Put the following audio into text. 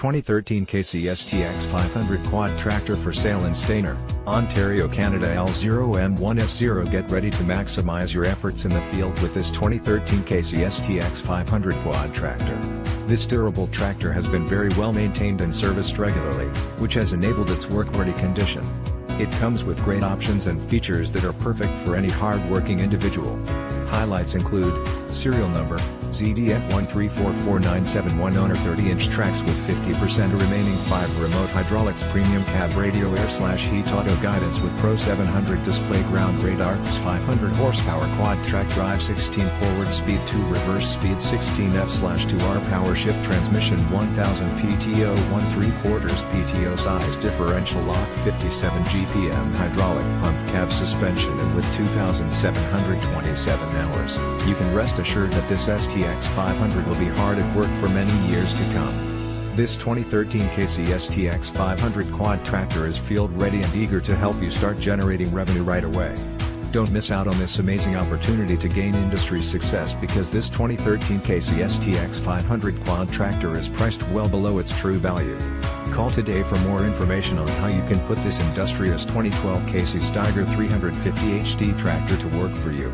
2013 Case STX 500 quad tractor for sale in Stayner, Ontario, Canada L0M1S0 Get ready to maximize your efforts in the field with this 2013 Case STX 500 quad tractor. This durable tractor has been very well maintained and serviced regularly, which has enabled its work-ready condition. It comes with great options and features that are perfect for any hard-working individual. Highlights include, serial number, ZDF1344971 owner 30-inch tracks with 50% remaining 5 remote hydraulics premium cab radio air slash heat auto guidance with Pro 700 display ground radar 500 horsepower quad track drive 16 forward speed 2 reverse speed 16 F slash 2R power shift transmission 1000 PTO 1 3 quarters PTO size differential lock 57 GPM hydraulic pump cab suspension and with 2727 hours, you can rest assured that this STX 500 will be hard at work for many years to come. This 2013 Case STX 500 quad tractor is field ready and eager to help you start generating revenue right away. Don't miss out on this amazing opportunity to gain industry success because this 2013 Case STX 500 quad tractor is priced well below its true value. Call today for more information on how you can put this industrious 2012 Case Steiger 350 HD tractor to work for you.